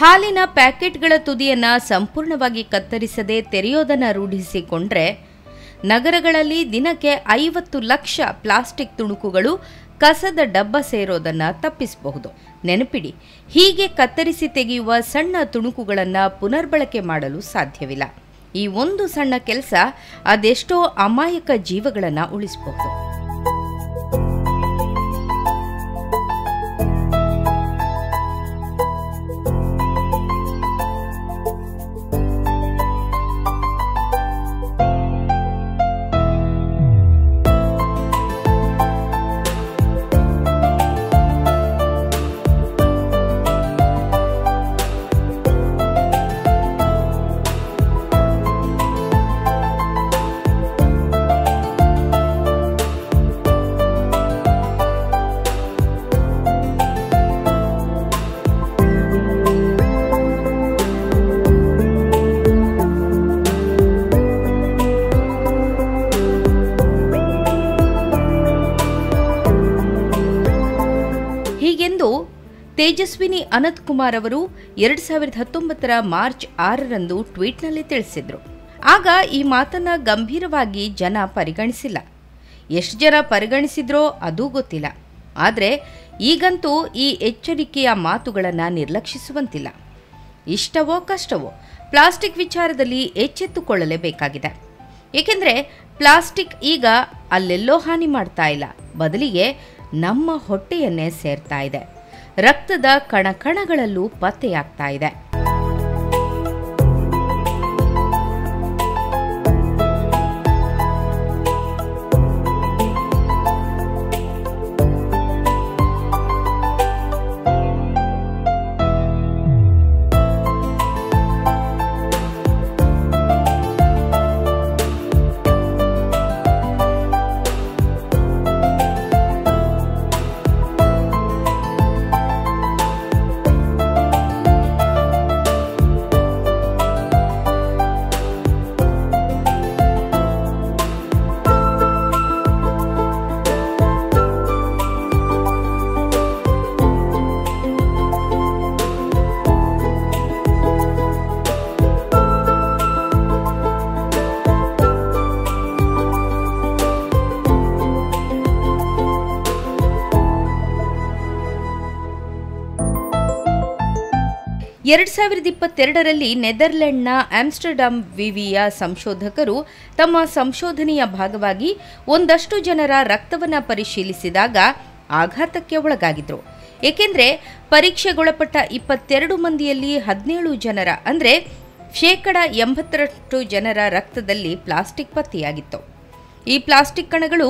ಹಾಲಿನ ಪ್ಯಾಕೆಟ್ಗಳ ತುದಿಯನ್ನ ಸಂಪೂರ್ಣವಾಗಿ ಕತ್ತರಿಸದೆ ತೆರೆಯೋದನ್ನು ರೂಢಿಸಿಕೊಂಡ್ರೆ ನಗರಗಳಲ್ಲಿ ದಿನಕ್ಕೆ ಐವತ್ತು ಲಕ್ಷ ಪ್ಲಾಸ್ಟಿಕ್ ತುಣುಕುಗಳು ಕಸದ ಡಬ್ಬ ಸೇರೋದನ್ನು ತಪ್ಪಿಸಬಹುದು. ನೆನಪಿಡಿ, ಹೀಗೆ ಕತ್ತರಿಸಿ ತೆಗೆಯುವ ಸಣ್ಣ ತುಣುಕುಗಳನ್ನು ಪುನರ್ಬಳಕೆ ಮಾಡಲು ಸಾಧ್ಯವಿಲ್ಲ. ಈ ಒಂದು ಸಣ್ಣ ಕೆಲಸ ಅದೆಷ್ಟೋ ಅಮಾಯಕ ಜೀವಗಳನ್ನು ಉಳಿಸಬಹುದು. ತೇಜಸ್ವಿನಿ ಅನಂತ್ ಕುಮಾರ್ ಅವರು ಎರಡ್ ಸಾವಿರದ ಹತ್ತೊಂಬತ್ತರ ಮಾರ್ಚ್ ಆರರಂದು ಟ್ವೀಟ್ನಲ್ಲಿ ತಿಳಿಸಿದ್ರು. ಆಗ ಈ ಮಾತನ್ನ ಗಂಭೀರವಾಗಿ ಜನ ಪರಿಗಣಿಸಿಲ್ಲ. ಎಷ್ಟು ಜನ ಪರಿಗಣಿಸಿದ್ರೋ ಅದೂ ಗೊತ್ತಿಲ್ಲ. ಆದರೆ ಈಗಂತೂ ಈ ಎಚ್ಚರಿಕೆಯ ಮಾತುಗಳನ್ನು ನಿರ್ಲಕ್ಷಿಸುವಂತಿಲ್ಲ. ಇಷ್ಟವೋ ಕಷ್ಟವೋ ಪ್ಲಾಸ್ಟಿಕ್ ವಿಚಾರದಲ್ಲಿ ಎಚ್ಚೆತ್ತುಕೊಳ್ಳಲೇಬೇಕಾಗಿದೆ. ಏಕೆಂದರೆ ಪ್ಲಾಸ್ಟಿಕ್ ಈಗ ಅಲ್ಲೆಲ್ಲೋ ಹಾನಿ ಮಾಡ್ತಾ ಇಲ್ಲ. ಬದಲಿಗೆ ನಮ್ಮ ಹೊಟ್ಟೆಯನ್ನೇ ಸೇರ್ತಾ ಇದೆ. ರಕ್ತದ ಕಣಕಣಗಳಲ್ಲೂ ಪತ್ತೆಯಾಗ್ತಾ ಇದೆ. ಎರಡ್ ಸಾವಿರದ ಇಪ್ಪತ್ತೆರಡರಲ್ಲಿ ನೆದರ್ಲೆಂಡ್ನ ಆಮ್ಸ್ಟರ್ಡಾಮ್ ವಿವಿಯ ಸಂಶೋಧಕರು ತಮ್ಮ ಸಂಶೋಧನೆಯ ಭಾಗವಾಗಿ ಒಂದಷ್ಟು ಜನರ ರಕ್ತವನ್ನು ಪರಿಶೀಲಿಸಿದಾಗ ಆಘಾತಕ್ಕೆ ಒಳಗಾಗಿದ್ರು. ಏಕೆಂದರೆ ಪರೀಕ್ಷೆಗೊಳಪಟ್ಟ ಇಪ್ಪತ್ತೆರಡು ಮಂದಿಯಲ್ಲಿ ಹದಿನೇಳು ಜನರ, ಅಂದರೆ ಶೇಕಡ ಎಂಬತ್ತರಷ್ಟು ಜನರ ರಕ್ತದಲ್ಲಿ ಪ್ಲಾಸ್ಟಿಕ್ ಪತ್ತೆಯಾಗಿತ್ತು. ಈ ಪ್ಲಾಸ್ಟಿಕ್ ಕಣಗಳು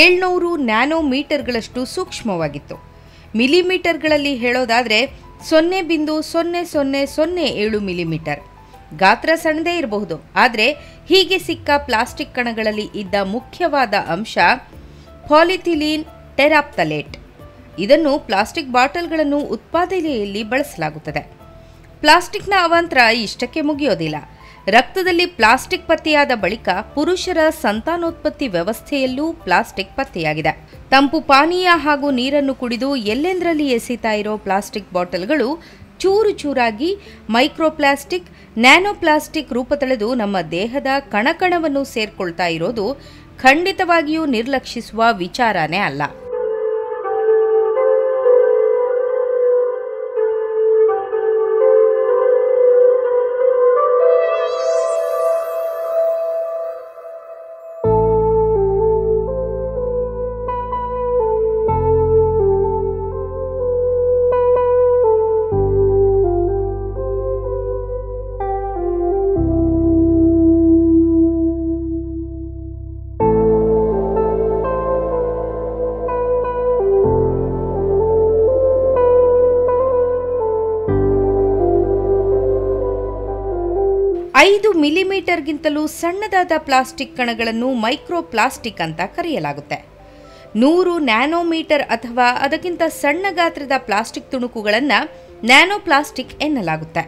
ಏಳ್ನೂರು ನ್ಯಾನೋಮೀಟರ್ಗಳಷ್ಟು ಸೂಕ್ಷ್ಮವಾಗಿತ್ತು. ಮಿಲಿಮೀಟರ್ಗಳಲ್ಲಿ ಹೇಳೋದಾದರೆ ಸೊನ್ನೆ ಬಿಂದು ಸೊನ್ನೆ ಸೊನ್ನೆ ಸೊನ್ನೆ ಏಳು ಮಿಲಿಮೀಟರ್. ಗಾತ್ರ ಸಣ್ಣದೇ ಇರಬಹುದು, ಆದರೆ ಹೀಗೆ ಸಿಕ್ಕ ಪ್ಲಾಸ್ಟಿಕ್ ಕಣಗಳಲ್ಲಿ ಇದ್ದ ಮುಖ್ಯವಾದ ಅಂಶ ಪಾಲಿಥಿಲೀನ್ ಟೆರಾಪ್ತಲೇಟ್. ಇದನ್ನು ಪ್ಲಾಸ್ಟಿಕ್ ಬಾಟಲ್ಗಳನ್ನು ಉತ್ಪಾದನೆಯಲ್ಲಿ ಬಳಸಲಾಗುತ್ತದೆ. ಪ್ಲಾಸ್ಟಿಕ್ನ ಅವಾಂತರ ಇಷ್ಟಕ್ಕೆ ಮುಗಿಯೋದಿಲ್ಲ. ರಕ್ತದಲ್ಲಿ ಪ್ಲಾಸ್ಟಿಕ್ ಪತ್ತೆಯಾದ ಬಳಿಕ ಪುರುಷರ ಸಂತಾನೋತ್ಪತ್ತಿ ವ್ಯವಸ್ಥೆಯಲ್ಲೂ ಪ್ಲಾಸ್ಟಿಕ್ ಪತ್ತೆಯಾಗಿದೆ. ತಂಪು ಪಾನೀಯ ಹಾಗೂ ನೀರನ್ನು ಕುಡಿದು ಎಲ್ಲೆಂದರಲ್ಲಿ ಎಸೀತಾ ಇರೋ ಪ್ಲಾಸ್ಟಿಕ್ ಬಾಟಲ್ಗಳು ಚೂರು ಚೂರಾಗಿ ಮೈಕ್ರೋಪ್ಲಾಸ್ಟಿಕ್ ರೂಪ ತಳೆದು ನಮ್ಮ ದೇಹದ ಕಣಕಣವನ್ನು ಸೇರ್ಕೊಳ್ತಾ ಇರೋದು ಖಂಡಿತವಾಗಿಯೂ ನಿರ್ಲಕ್ಷಿಸುವ ವಿಚಾರನೇ ಅಲ್ಲ. ಮಿಲಿಮೀಟರ್ಗಿಂತಲೂ ಸಣ್ಣದಾದ ಪ್ಲಾಸ್ಟಿಕ್ ಕಣಗಳನ್ನು ಮೈಕ್ರೋ ಪ್ಲಾಸ್ಟಿಕ್ ಅಂತ ಕರೆಯಲಾಗುತ್ತೆ. ನೂರು ನ್ಯಾನೋಮೀಟರ್ ಅಥವಾ ಅದಕ್ಕಿಂತ ಸಣ್ಣ ಗಾತ್ರದ ಪ್ಲಾಸ್ಟಿಕ್ ತುಣುಕುಗಳನ್ನು ನ್ಯಾನೋ ಪ್ಲಾಸ್ಟಿಕ್ ಎನ್ನಲಾಗುತ್ತೆ.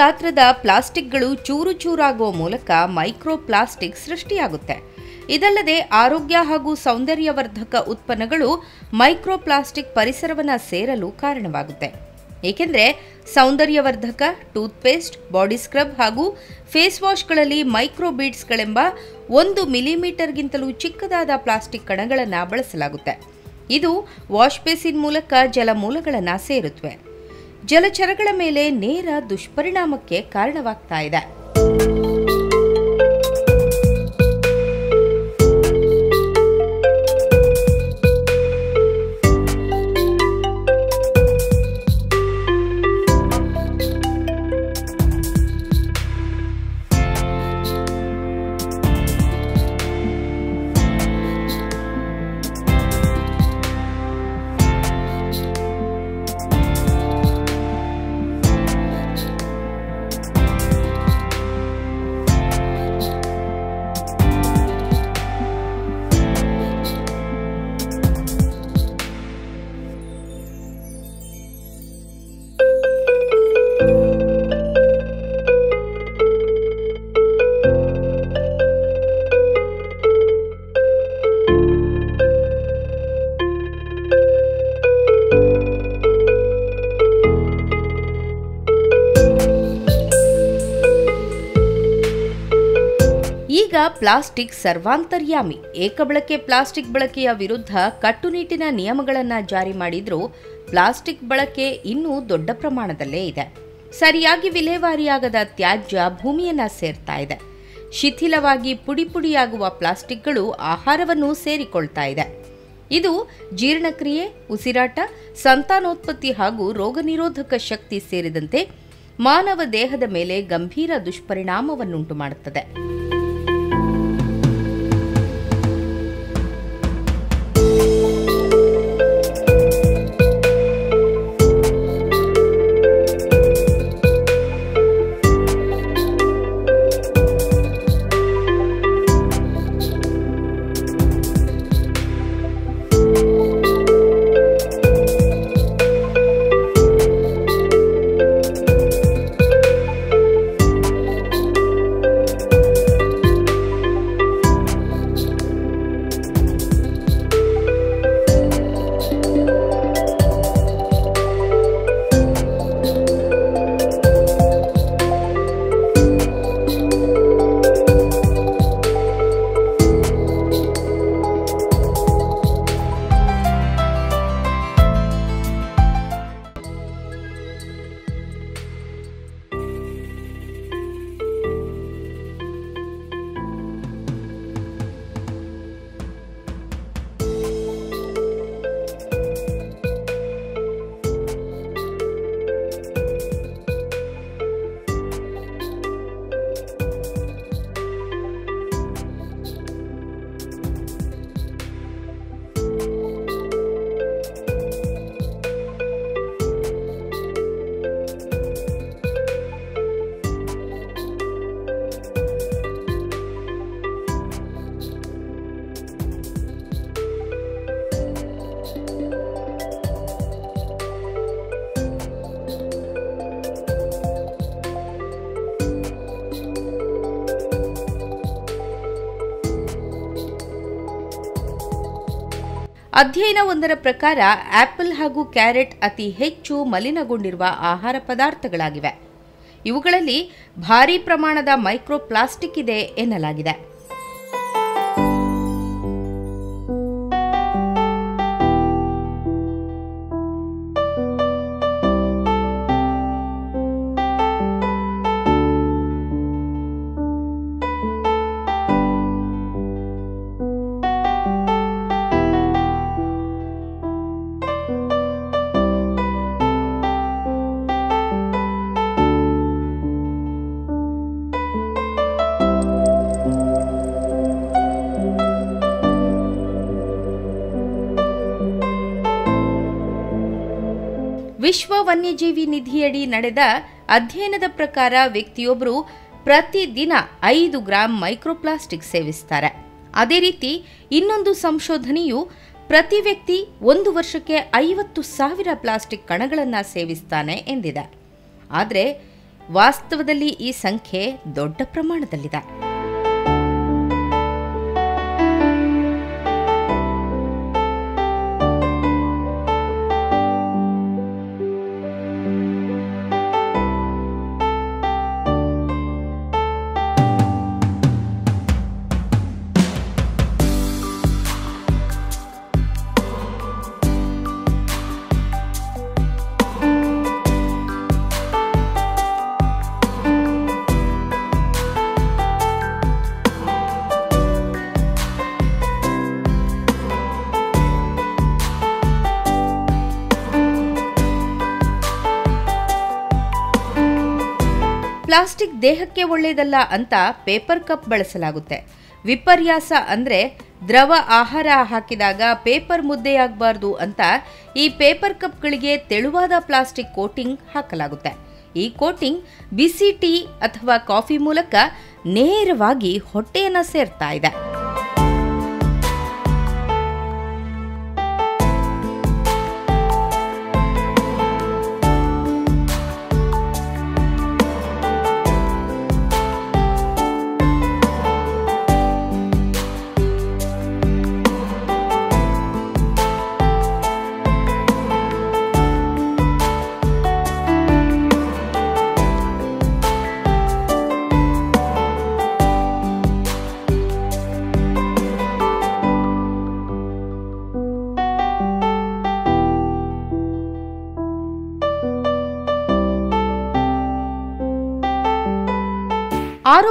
ಗಾತ್ರದ ಪ್ಲಾಸ್ಟಿಕ್ಗಳು ಚೂರು ಚೂರಾಗುವ ಮೂಲಕ ಮೈಕ್ರೋ ಪ್ಲಾಸ್ಟಿಕ್ ಸೃಷ್ಟಿಯಾಗುತ್ತೆ. ಇದಲ್ಲದೆ ಆರೋಗ್ಯ ಹಾಗೂ ಸೌಂದರ್ಯವರ್ಧಕ ಉತ್ಪನ್ನಗಳು ಮೈಕ್ರೋ ಪ್ಲಾಸ್ಟಿಕ್ ಪರಿಸರವನ್ನು ಸೇರಲು ಕಾರಣವಾಗುತ್ತೆ. ಏಕೆಂದರೆ ಸೌಂದರ್ಯವರ್ಧಕ, ಟೂತ್ಪೇಸ್ಟ್, ಬಾಡಿ ಸ್ಕ್ರಬ್ ಹಾಗೂ ಫೇಸ್ ವಾಶ್ಗಳಲ್ಲಿ ಮೈಕ್ರೋ ಬೀಡ್ಸ್ಗಳೆಂಬ ಒಂದು ಮಿಲಿಮೀಟರ್ಗಿಂತಲೂ ಚಿಕ್ಕದಾದ ಪ್ಲಾಸ್ಟಿಕ್ ಕಣಗಳನ್ನು ಬಳಸಲಾಗುತ್ತೆ. ಇದು ವಾಶ್ಬೇಸಿನ್ ಮೂಲಕ ಜಲಮೂಲಗಳನ್ನು ಸೇರುತ್ತವೆ ಜಲಚರಗಳ ಮೇಲೆ ನೇರ ದುಷ್ಪರಿಣಾಮಕ್ಕೆ ಕಾರಣವಾಗ್ತಾ ಇದೆ. ಈಗ ಪ್ಲಾಸ್ಟಿಕ್ ಸರ್ವಾಂತರ್ಯಾಮಿ. ಏಕಬಳಕೆ ಪ್ಲಾಸ್ಟಿಕ್ ಬಳಕೆಯ ವಿರುದ್ಧ ಕಟ್ಟುನಿಟ್ಟಿನ ನಿಯಮಗಳನ್ನು ಜಾರಿ ಮಾಡಿದರೂ ಪ್ಲಾಸ್ಟಿಕ್ ಬಳಕೆ ಇನ್ನೂ ದೊಡ್ಡ ಪ್ರಮಾಣದಲ್ಲೇ ಇದೆ. ಸರಿಯಾಗಿ ವಿಲೇವಾರಿಯಾಗದ ತ್ಯಾಜ್ಯ ಭೂಮಿಯನ್ನು ಸೇರ್ತಾ ಇದೆ. ಶಿಥಿಲವಾಗಿ ಪುಡಿ ಪುಡಿಯಾಗುವ ಪ್ಲಾಸ್ಟಿಕ್ಗಳು ಆಹಾರವನ್ನು ಸೇರಿಕೊಳ್ತಾ ಇದೆ. ಇದು ಜೀರ್ಣಕ್ರಿಯೆ, ಉಸಿರಾಟ, ಸಂತಾನೋತ್ಪತ್ತಿ ಹಾಗೂ ರೋಗನಿರೋಧಕ ಶಕ್ತಿ ಸೇರಿದಂತೆ ಮಾನವ ದೇಹದ ಮೇಲೆ ಗಂಭೀರ ದುಷ್ಪರಿಣಾಮವನ್ನುಂಟು ಮಾಡುತ್ತದೆ ಅಧ್ಯಯನವೊಂದರ ಪ್ರಕಾರ ಆಪಲ್ ಹಾಗೂ ಕ್ಯಾರೆಟ್ ಅತಿ ಹೆಚ್ಚು ಮಲಿನಗೊಂಡಿರುವ ಆಹಾರ ಪದಾರ್ಥಗಳಾಗಿವೆ. ಇವುಗಳಲ್ಲಿ ಭಾರೀ ಪ್ರಮಾಣದ ಮೈಕ್ರೋಪ್ಲಾಸ್ಟಿಕ್ ಇದೆ ಎನ್ನಲಾಗಿದೆ. ವನ್ಯಜೀವಿ ನಿಧಿಯಡಿ ನಡೆದ ಅಧ್ಯಯನದ ಪ್ರಕಾರ ವ್ಯಕ್ತಿಯೊಬ್ಬರು ಪ್ರತಿದಿನ ಐದು ಗ್ರಾಂ ಮೈಕ್ರೋಪ್ಲಾಸ್ಟಿಕ್ ಸೇವಿಸ್ತಾರೆ. ಅದೇ ರೀತಿ ಇನ್ನೊಂದು ಸಂಶೋಧನೆಯು ಪ್ರತಿ ವ್ಯಕ್ತಿ ಒಂದು ವರ್ಷಕ್ಕೆ ಐವತ್ತು ಸಾವಿರ ಪ್ಲಾಸ್ಟಿಕ್ ಕಣಗಳನ್ನು ಸೇವಿಸ್ತಾನೆ ಎಂದಿದೆ. ಆದರೆ ವಾಸ್ತವದಲ್ಲಿ ಈ ಸಂಖ್ಯೆ ದೊಡ್ಡ ಪ್ರಮಾಣದಲ್ಲಿದೆ. ಪ್ಲಾಸ್ಟಿಕ್ ದೇಹಕ್ಕೆ ಒಳ್ಳೆಯದಲ್ಲ ಅಂತ ಪೇಪರ್ ಕಪ್ ಬಳಸಲಾಗುತ್ತೆ. ವಿಪರ್ಯಾಸ ಅಂದರೆ ದ್ರವ ಆಹಾರ ಹಾಕಿದಾಗ ಪೇಪರ್ ಮುದ್ದೆಯಾಗಬಾರ್ದು ಅಂತ ಈ ಪೇಪರ್ ಕಪ್ಗಳಿಗೆ ತೆಳುವಾದ ಪ್ಲಾಸ್ಟಿಕ್ ಕೋಟಿಂಗ್ ಹಾಕಲಾಗುತ್ತೆ. ಈ ಕೋಟಿಂಗ್ ಬಿಸಿ ಟೀ ಅಥವಾ ಕಾಫಿ ಮೂಲಕ ನೇರವಾಗಿ ಹೊಟ್ಟೆಯನ್ನು ಸೇರ್ತಾ ಇದೆ.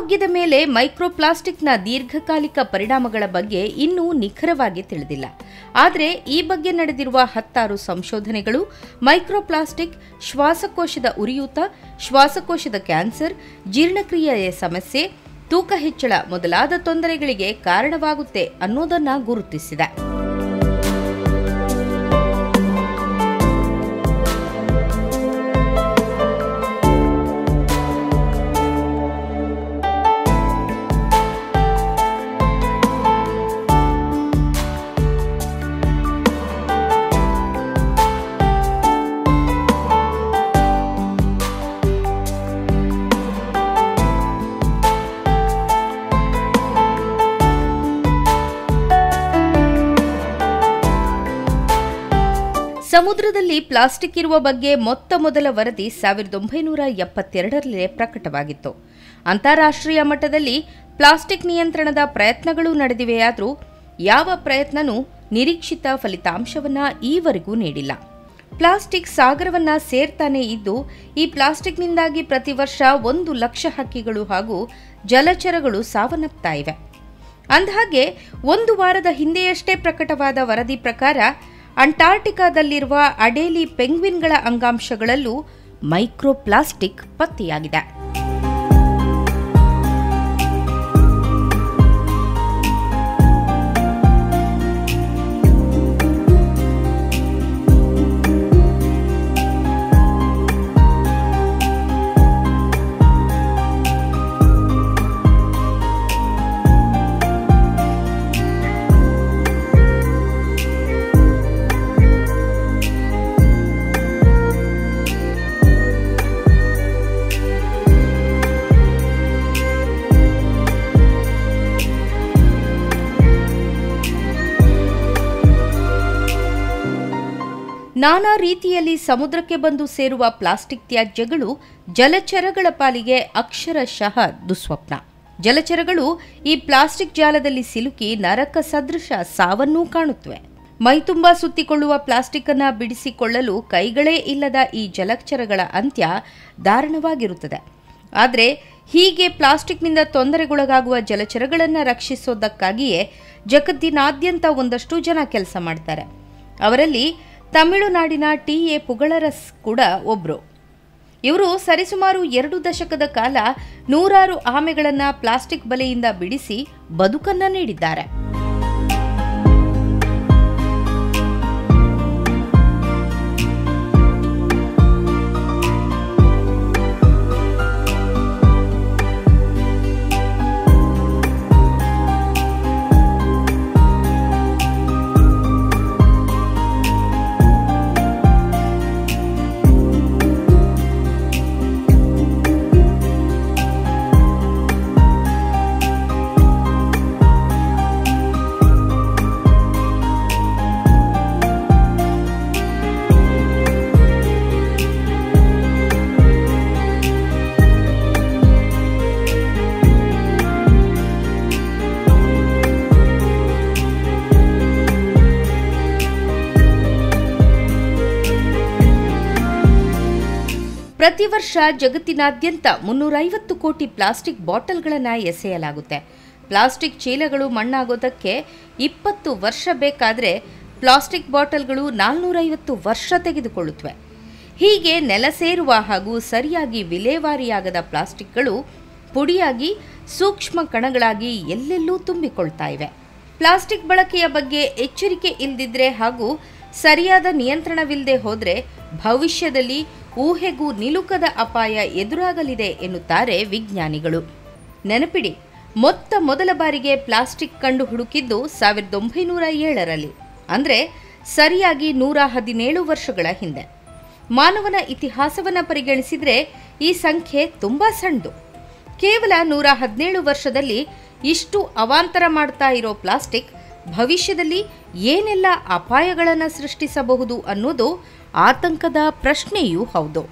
ಆರೋಗ್ಯದ ಮೇಲೆ ಮೈಕ್ರೋಪ್ಲಾಸ್ಟಿಕ್ನ ದೀರ್ಘಕಾಲಿಕ ಪರಿಣಾಮಗಳ ಬಗ್ಗೆ ಇನ್ನೂ ನಿಖರವಾಗಿ ತಿಳಿದಿಲ್ಲ. ಆದರೆ ಈ ಬಗ್ಗೆ ನಡೆದಿರುವ ಹತ್ತಾರು ಸಂಶೋಧನೆಗಳು, ಮೈಕ್ರೋಪ್ಲಾಸ್ಟಿಕ್, ಶ್ವಾಸಕೋಶದ ಉರಿಯೂತ, ಶ್ವಾಸಕೋಶದ ಕ್ಯಾನ್ಸರ್, ಜೀರ್ಣಕ್ರಿಯೆಯ ಸಮಸ್ಯೆ, ತೂಕ ಹೆಚ್ಚಳ ಮೊದಲಾದ ತೊಂದರೆಗಳಿಗೆ ಕಾರಣವಾಗುತ್ತೆ ಅನ್ನೋದನ್ನ ಗುರುತಿಸಿದೆ. ಸಮುದ್ರದಲ್ಲಿ ಪ್ಲಾಸ್ಟಿಕ್ ಇರುವ ಬಗ್ಗೆ ಮೊತ್ತ ಮೊದಲ ವರದಿ ಸಾವಿರದ ಒಂಬೈನೂರ ಎಪ್ಪತ್ತೆರಡರಲ್ಲೇ ಪ್ರಕಟವಾಗಿತ್ತು. ಅಂತಾರಾಷ್ಟ್ರೀಯ ಮಟ್ಟದಲ್ಲಿ ಪ್ಲಾಸ್ಟಿಕ್ ನಿಯಂತ್ರಣದ ಪ್ರಯತ್ನಗಳು ನಡೆದಿವೆಯಾದರೂ ಯಾವ ಪ್ರಯತ್ನನೂ ನಿರೀಕ್ಷಿತ ಫಲಿತಾಂಶವನ್ನ ಈವರೆಗೂ ನೀಡಿಲ್ಲ. ಪ್ಲಾಸ್ಟಿಕ್ ಸಾಗರವನ್ನ ಸೇರ್ತಾನೆ ಇದ್ದು, ಈ ಪ್ಲಾಸ್ಟಿಕ್ನಿಂದಾಗಿ ಪ್ರತಿ ವರ್ಷ ಒಂದು ಲಕ್ಷ ಹಕ್ಕಿಗಳು ಹಾಗೂ ಜಲಚರಗಳು ಸಾವನ್ನಪ್ತಾ ಇವೆ. ಅಂದಹಾಗೆ, ಒಂದು ವಾರದ ಹಿಂದೆಯಷ್ಟೇ ಪ್ರಕಟವಾದ ವರದಿ ಪ್ರಕಾರ ಅಂಟಾರ್ಟಿಕಾದಲ್ಲಿರುವ ಅಡೇಲಿ ಪೆಂಗ್ವಿನ್ಗಳ ಅಂಗಾಂಶಗಳಲ್ಲೂ ಮೈಕ್ರೋಪ್ಲಾಸ್ಟಿಕ್ ಪತ್ತೆಯಾಗಿದೆ. ನಾನಾ ರೀತಿಯಲ್ಲಿ ಸಮುದ್ರಕ್ಕೆ ಬಂದು ಸೇರುವ ಪ್ಲಾಸ್ಟಿಕ್ ತ್ಯಾಜ್ಯಗಳು ಜಲಚರಗಳ ಪಾಲಿಗೆ ಅಕ್ಷರಶಃ ದುಸ್ವಪ್ನ. ಜಲಚರಗಳು ಈ ಪ್ಲಾಸ್ಟಿಕ್ ಜಾಲದಲ್ಲಿ ಸಿಲುಕಿ ನರಕ ಸದೃಶ ಸಾವನ್ನೂ ಕಾಣುತ್ತವೆ. ಮೈತುಂಬ ಸುತ್ತಿಕೊಳ್ಳುವ ಪ್ಲಾಸ್ಟಿಕ್ ಅನ್ನ ಬಿಡಿಸಿಕೊಳ್ಳಲು ಕೈಗಳೇ ಇಲ್ಲದ ಈ ಜಲಚರಗಳ ಅಂತ್ಯ ದಾರುಣವಾಗಿರುತ್ತದೆ ಆದರೆ ಹೀಗೆ ಪ್ಲಾಸ್ಟಿಕ್ನಿಂದ ತೊಂದರೆಗೊಳಗಾಗುವ ಜಲಚರಗಳನ್ನು ರಕ್ಷಿಸೋದಕ್ಕಾಗಿಯೇ ಜಗತ್ತಿನಾದ್ಯಂತ ಒಂದಷ್ಟು ಜನ ಕೆಲಸ ಮಾಡ್ತಾರೆ. ಅವರಲ್ಲಿ ತಮಿಳುನಾಡಿನ ಟಿ. ಎ. ಪುಗಳರಸ್ ಕೂಡ ಒಬ್ರು. ಇವರು ಸರಿಸುಮಾರು ಎರಡು ದಶಕದ ಕಾಲ ನೂರಾರು ಆಮೆಗಳನ್ನು ಪ್ಲಾಸ್ಟಿಕ್ ಬಲೆಯಿಂದ ಬಿಡಿಸಿ ಬದುಕನ್ನ ನೀಡಿದ್ದಾರೆ. ಪ್ರತಿ ವರ್ಷ ಜಗತ್ತಿನಾದ್ಯಂತ ಮುನ್ನೂರೈವತ್ತು ಕೋಟಿ ಪ್ಲಾಸ್ಟಿಕ್ ಬಾಟಲ್ಗಳನ್ನು ಎಸೆಯಲಾಗುತ್ತೆ. ಪ್ಲಾಸ್ಟಿಕ್ ಚೀಲಗಳು ಮಣ್ಣಾಗೋದಕ್ಕೆ ಇಪ್ಪತ್ತು ವರ್ಷ ಬೇಕಾದರೆ ಪ್ಲಾಸ್ಟಿಕ್ ಬಾಟಲ್ಗಳು ನಾಲ್ನೂರೈವತ್ತು ವರ್ಷ ತೆಗೆದುಕೊಳ್ಳುತ್ತವೆ ಹೀಗೆ ನೆಲ ಸೇರುವ ಹಾಗೂ ಸರಿಯಾಗಿ ವಿಲೇವಾರಿಯಾಗದ ಪ್ಲಾಸ್ಟಿಕ್ಗಳು ಪುಡಿಯಾಗಿ, ಸೂಕ್ಷ್ಮ ಕಣಗಳಾಗಿ ಎಲ್ಲೆಲ್ಲೂ ತುಂಬಿಕೊಳ್ತಾ ಇವೆ. ಪ್ಲಾಸ್ಟಿಕ್ ಬಳಕೆಯ ಬಗ್ಗೆ ಎಚ್ಚರಿಕೆ ಇಲ್ಲದಿದ್ರೆ ಹಾಗೂ ಸರಿಯಾದ ನಿಯಂತ್ರಣವಿಲ್ಲದೆ ಹೋದರೆ ಭವಿಷ್ಯದಲ್ಲಿ ಊಹೆಗೂ ನಿಲುಕದ ಅಪಾಯ ಎದುರಾಗಲಿದೆ ಎನ್ನುತ್ತಾರೆ ವಿಜ್ಞಾನಿಗಳು. ನೆನಪಿಡಿ, ಮೊತ್ತ ಮೊದಲ ಬಾರಿಗೆ ಪ್ಲಾಸ್ಟಿಕ್ ಕಂಡು ಹುಡುಕಿದ್ದು ಸಾವಿರದ ಒಂಬೈನೂರ ಏಳರಲ್ಲಿ, ಅಂದರೆ ಸರಿಯಾಗಿ ನೂರ ಹದಿನೇಳು ವರ್ಷಗಳ ಹಿಂದೆ. ಮಾನವನ ಇತಿಹಾಸವನ್ನು ಪರಿಗಣಿಸಿದರೆ ಈ ಸಂಖ್ಯೆ ತುಂಬ ಸಣ್ಣದು ಕೇವಲ ನೂರ ಹದಿನೇಳು ವರ್ಷದಲ್ಲಿ ಇಷ್ಟು ಅವಾಂತರ ಮಾಡ್ತಾ ಇರೋ ಪ್ಲಾಸ್ಟಿಕ್ ಭವಿಷ್ಯದಲ್ಲಿ ಏನೆಲ್ಲ ಅಪಾಯಗಳನ್ನು ಸೃಷ್ಟಿಸಬಹುದು ಅನ್ನೋದು ಆತಂಕದ ಪ್ರಶ್ನೆಯೂ ಹೌದು.